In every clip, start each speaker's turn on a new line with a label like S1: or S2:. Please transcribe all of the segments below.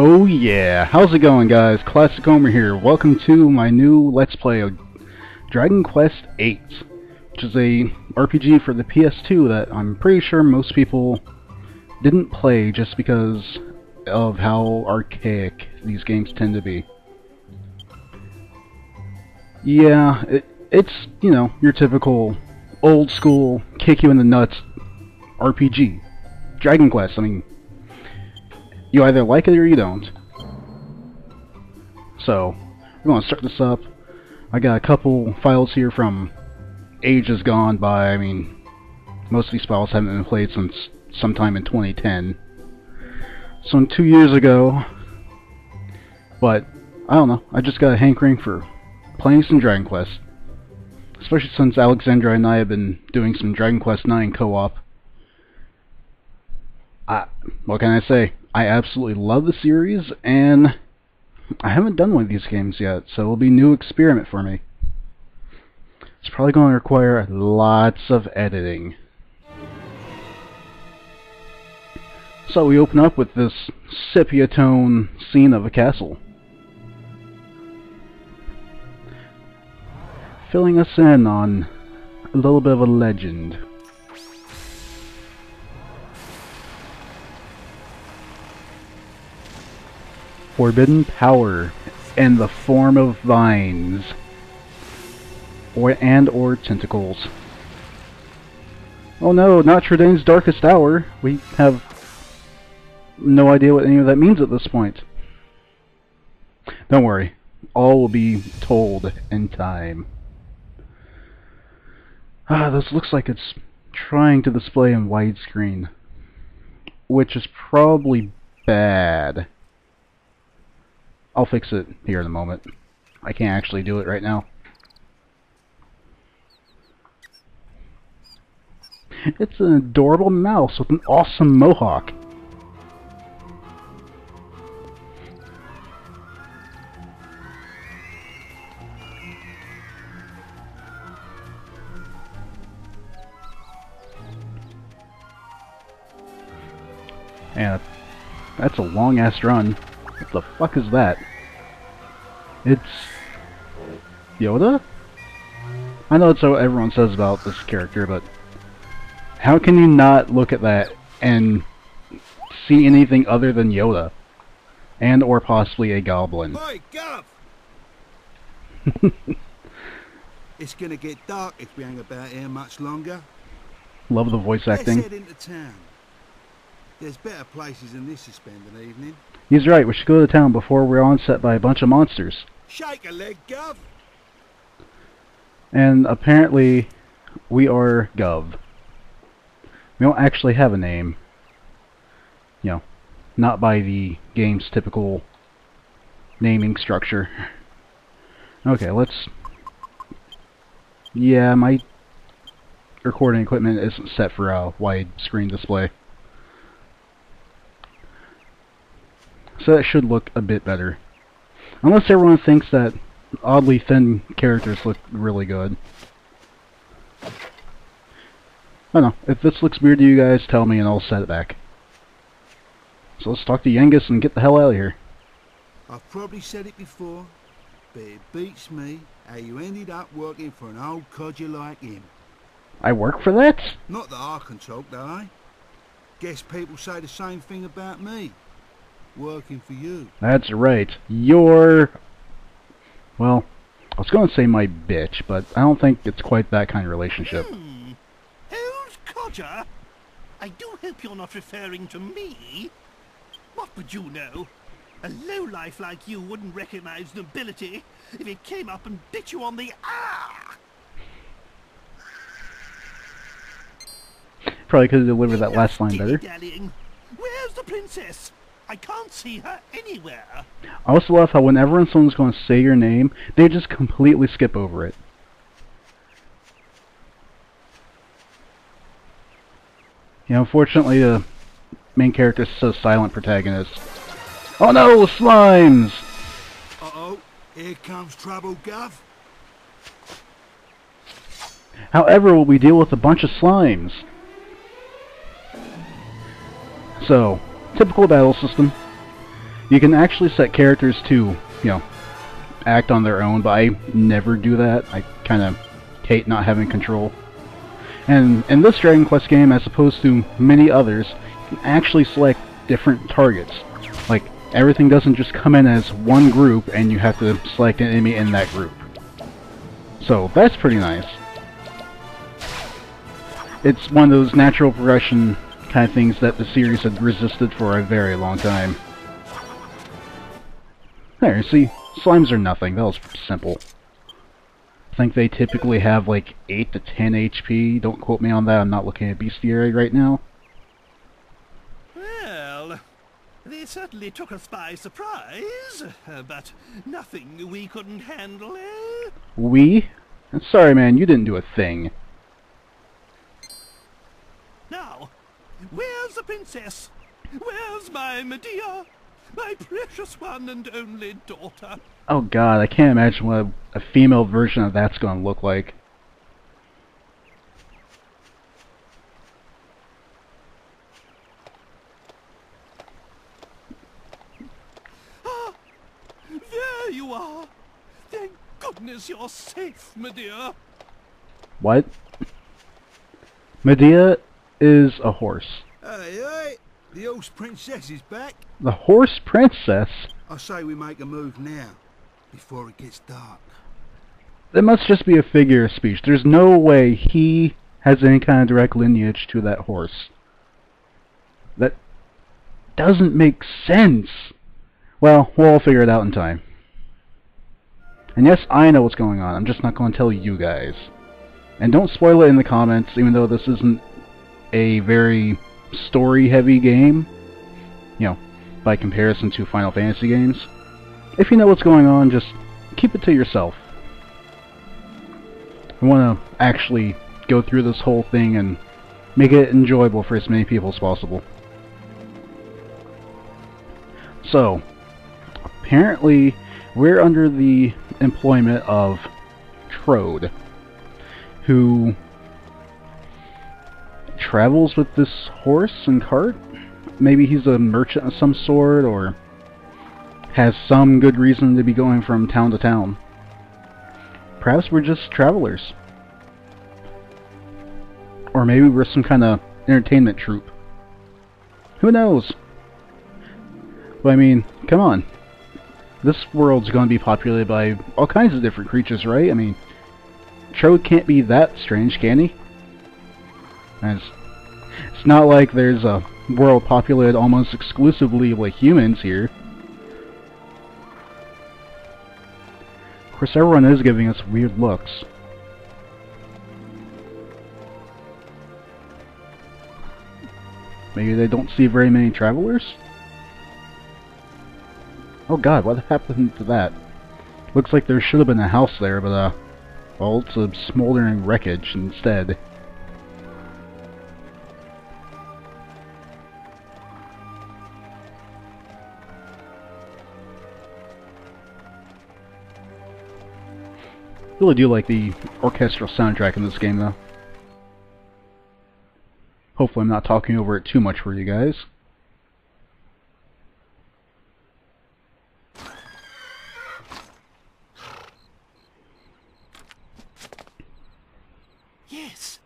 S1: Oh yeah, how's it going guys? Classic Homer here. Welcome to my new Let's Play of Dragon Quest VIII, which is a RPG for the PS2 that I'm pretty sure most people didn't play just because of how archaic these games tend to be. Yeah, it, it's, you know, your typical old school, kick you in the nuts RPG. Dragon Quest, I mean, you either like it or you don't. So, we're going to start this up. I got a couple files here from ages gone by. I mean, most of these files haven't been played since sometime in 2010. Some two years ago. But, I don't know. I just got a hankering for playing some Dragon Quest. Especially since Alexandra and I have been doing some Dragon Quest IX co-op. I, what can I say? I absolutely love the series, and I haven't done one of these games yet, so it'll be a new experiment for me. It's probably going to require lots of editing. So we open up with this sepia tone scene of a castle. Filling us in on a little bit of a legend. Forbidden power in the form of vines or and or tentacles. Oh no, not Trodain's darkest hour. We have no idea what any of that means at this point. Don't worry, all will be told in time. Ah, this looks like it's trying to display in widescreen, which is probably bad. I'll fix it here in a moment. I can't actually do it right now. It's an adorable mouse with an awesome mohawk. And that's a long ass run. What the fuck is that? It's... Yoda? I know it's what everyone says about this character, but... How can you not look at that and see anything other than Yoda? And or possibly a goblin.
S2: Hey, it's gonna get dark if we hang about here much longer.
S1: Love the voice acting.
S2: Let's head into town. There's better places than this to spend an evening.
S1: He's right, we should go to town before we're onset by a bunch of monsters.
S2: Shake a leg, Guv.
S1: And apparently, we are Guv. We don't actually have a name. You know, not by the game's typical naming structure. Okay, let's... Yeah, my recording equipment isn't set for a wide screen display. So that should look a bit better. Unless everyone thinks that oddly thin characters look really good. I don't know. If this looks weird to you guys, tell me and I'll set it back. So let's talk to Yangus and get the hell out of here.
S2: I've probably said it before, but it beats me how you ended up working for an old codger like him.
S1: I work for that?
S2: Not that I can talk, do I? Eh? Guess people say the same thing about me working for you.
S1: That's right. You're... Well, I was going to say my bitch, but I don't think it's quite that kind of relationship.
S3: Hmm. Old codger? I do hope you're not referring to me. What would you know? A lowlife like you wouldn't recognize nobility if it came up and bit you on the ah!
S1: Probably could have delivered that last line better.
S3: Where's the princess? I can't see her anywhere.
S1: I also love how whenever someone's going to say your name, they just completely skip over it. You know, unfortunately, the main character is a silent protagonist. Oh no, slimes!
S2: Uh-oh, here comes trouble, Guv.
S1: However, we deal with a bunch of slimes. So, typical battle system. You can actually set characters to, you know, act on their own, but I never do that. I kind of hate not having control. And in this Dragon Quest game, as opposed to many others, you can actually select different targets. Like, everything doesn't just come in as one group and you have to select an enemy in that group. So, that's pretty nice. It's one of those natural progression kind of things that the series had resisted for a very long time. There, see? Slimes are nothing. That was simple. I think they typically have like 8 to 10 HP. Don't quote me on that. I'm not looking at bestiary right now.
S3: Well, they certainly took us by surprise, but nothing we couldn't handle, eh?
S1: We? Sorry, man. You didn't do a thing.
S3: Now, where's the princess? Where's my Medea? My precious one and only daughter.
S1: Oh god, I can't imagine what a, a female version of that's going to look like.
S3: Ah, there you are. Thank goodness you're safe, Medea.
S1: What? Medea is a horse.
S2: Hey, hey, the horse princess is back.
S1: The horse princess?
S2: I say we make a move now, before it gets dark.
S1: That must just be a figure of speech. There's no way he has any kind of direct lineage to that horse. That doesn't make sense. Well, we'll all figure it out in time. And yes, I know what's going on. I'm just not going to tell you guys. And don't spoil it in the comments, even though this isn't a very story-heavy game. You know, by comparison to Final Fantasy games. If you know what's going on, just keep it to yourself. I want to actually go through this whole thing and make it enjoyable for as many people as possible. So, apparently, we're under the employment of Trode, who travels with this horse and cart. Maybe he's a merchant of some sort, or has some good reason to be going from town to town. Perhaps we're just travelers. Or maybe we're some kind of entertainment troupe. Who knows? But I mean, come on. This world's going to be populated by all kinds of different creatures, right? I mean, Trode can't be that strange, can he? And it's, not like there's a world populated almost exclusively with humans here. Of course, everyone is giving us weird looks. Maybe they don't see very many travelers? Oh god, what happened to that? Looks like there should have been a house there, but uh, well, it's a smoldering wreckage instead. Really do like the orchestral soundtrack in this game, though. Hopefully I'm not talking over it too much for you guys.
S3: Yes,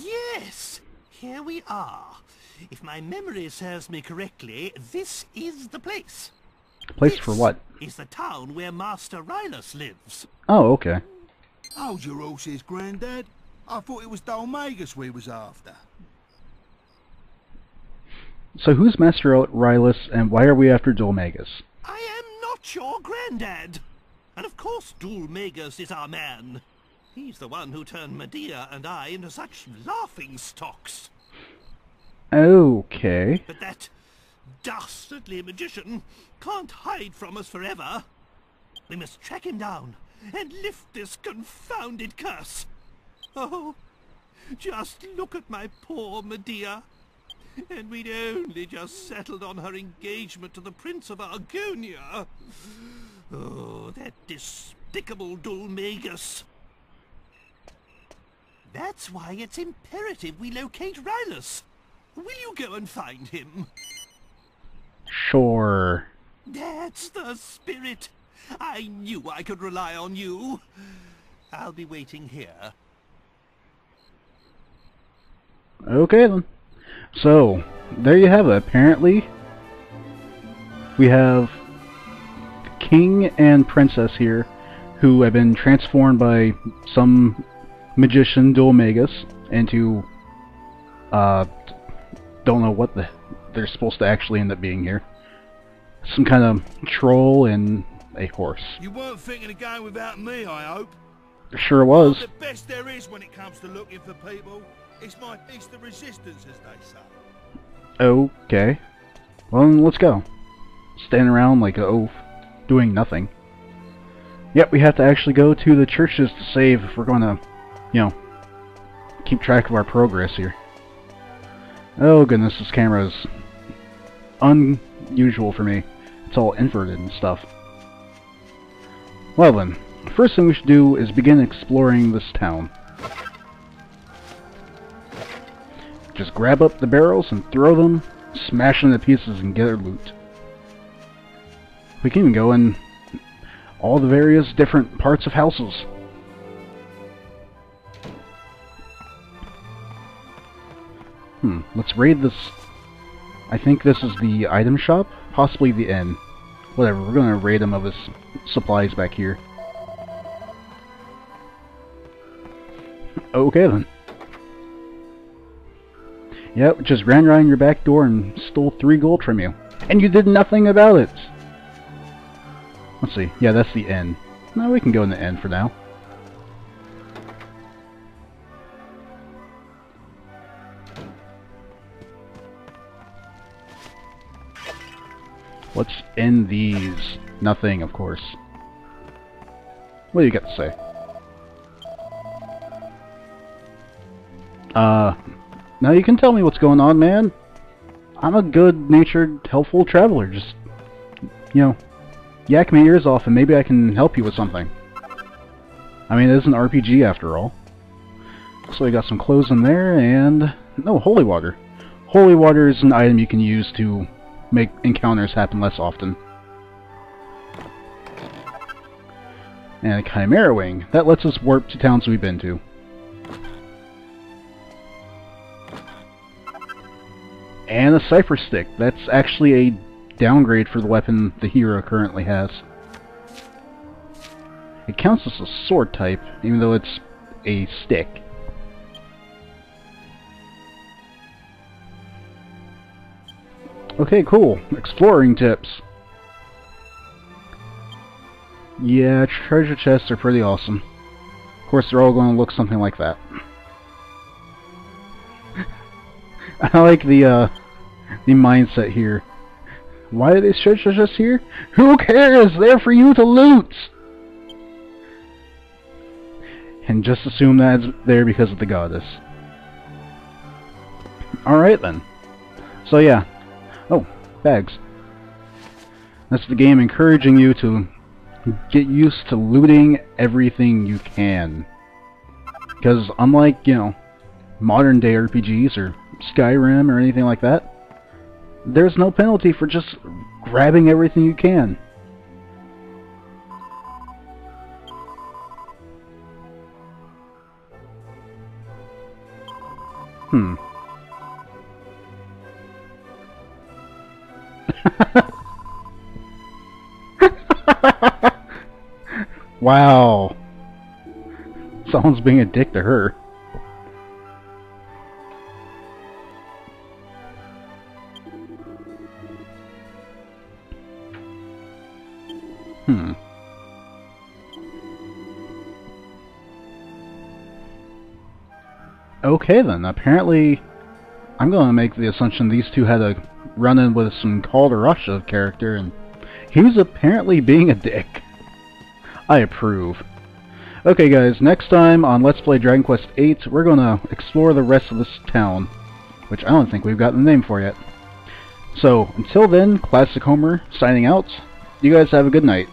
S3: yes, here we are. If my memory serves me correctly, this is the place.
S1: Place for
S3: This
S1: what?
S3: Is the town where Master Rylus lives.
S1: Oh, okay.
S2: Hold your horses, Grandad. I thought it was Dhoulmagus we was after.
S1: So who's Master Rylus, and why are we after Dhoulmagus?
S3: I am not your granddad. And of course Dhoulmagus is our man. He's the one who turned Medea and I into such laughing stocks.
S1: Okay.
S3: But that dastardly magician can't hide from us forever. We must track him down and lift this confounded curse. Oh, just look at my poor Medea. And we'd only just settled on her engagement to the Prince of Argonia. Oh, that despicable Dhoulmagus. That's why it's imperative we locate Rylus. Will you go and find him?
S1: Sure.
S3: That's the spirit. I knew I could rely on you. I'll be waiting here.
S1: Okay then. So, there you have it. Apparently, we have king and princess here who have been transformed by some magician Dhoulmagus into uh don't know what the they're supposed to actually end up being here. Some kind of troll and a horse.
S2: You weren't thinking of going without me, I hope.
S1: Sure was.
S2: The best there is when it comes to looking for people. It's my piece of resistance, as they say.
S1: Okay. Well, then let's go. Standing around like a oaf, doing nothing. Yep, we have to actually go to the churches to save if we're going to, you know, keep track of our progress here. Oh goodness, this camera is unusual for me. It's all inverted and stuff. Well then, first thing we should do is begin exploring this town. Just grab up the barrels and throw them, smash them to pieces and get our loot. We can even go in all the various different parts of houses. Hmm, let's raid this. I think this is the item shop, possibly the inn. Whatever, we're gonna raid him of his supplies back here. Okay then. Yep, just ran around your back door and stole three gold from you. And you did nothing about it! Let's see. Yeah, that's the end. No, we can go in the end for now. What's in these? Nothing, of course. What do you got to say? Uh, now you can tell me what's going on, man. I'm a good-natured, helpful traveler. Just, you know, yak my ears off and maybe I can help you with something. I mean, it is an RPG after all. So we got some clothes in there, and... No, holy water. Holy water is an item you can use to make encounters happen less often. And a Chimera Wing. That lets us warp to towns we've been to. And a Cypress Stick. That's actually a downgrade for the weapon the hero currently has. It counts as a sword type, even though it's a stick. Okay, cool. Exploring tips. Yeah, treasure chests are pretty awesome. Of course, they're all going to look something like that. I like the, uh, the mindset here. Why are these treasure chests here? Who cares? They're for you to loot! And just assume that it's there because of the goddess. Alright then. So yeah, Oh, bags. That's the game encouraging you to get used to looting everything you can. Because unlike, you know, modern day RPGs or Skyrim or anything like that, there's no penalty for just grabbing everything you can. Hmm. wow. Someone's being a dick to her. Hmm. Okay then, apparently I'm going to make the assumption these two had a run-in with some Kalderasha character, and he's apparently being a dick. I approve. Okay guys, next time on Let's Play Dragon Quest VIII, we're going to explore the rest of this town, which I don't think we've gotten the name for yet. So, until then, Classic Homer, signing out. You guys have a good night.